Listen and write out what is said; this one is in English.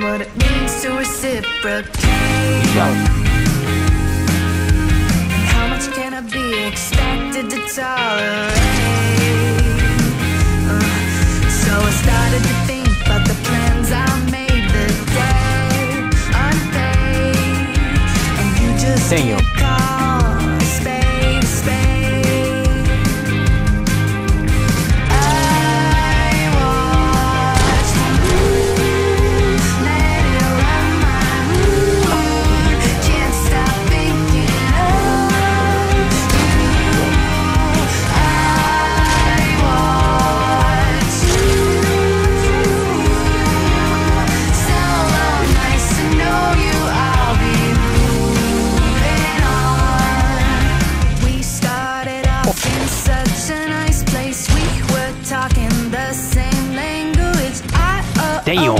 and what it means to reciprocate. And how much can I be expected to tolerate? Uh, so I started to think about the plans I made the day unpaid. And you just. 诶呦